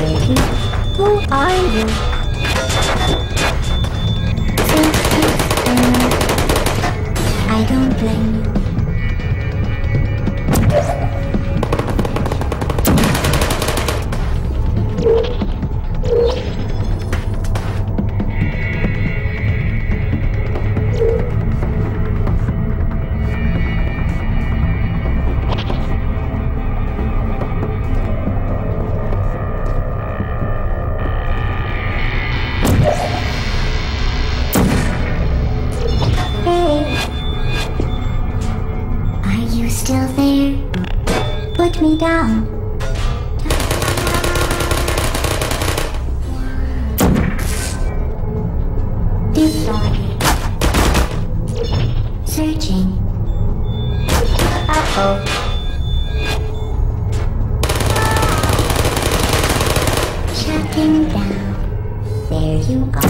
who are you? I don't blame you. Me down. Deployed. Searching. Uh-oh. Shutting down. There you are.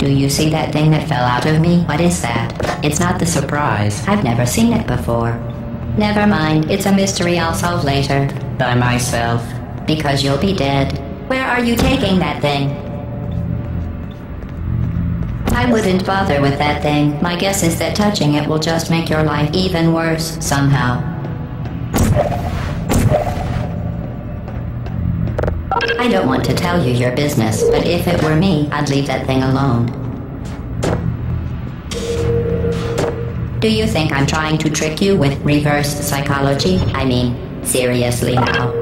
Do you see that thing that fell out of me? What is that? It's not the surprise. I've never seen it before. Never mind, it's a mystery I'll solve later. By myself. Because you'll be dead. Where are you taking that thing? I wouldn't bother with that thing. My guess is that touching it will just make your life even worse, somehow. I don't want to tell you your business, but if it were me, I'd leave that thing alone. Do you think I'm trying to trick you with reverse psychology? I mean, seriously now.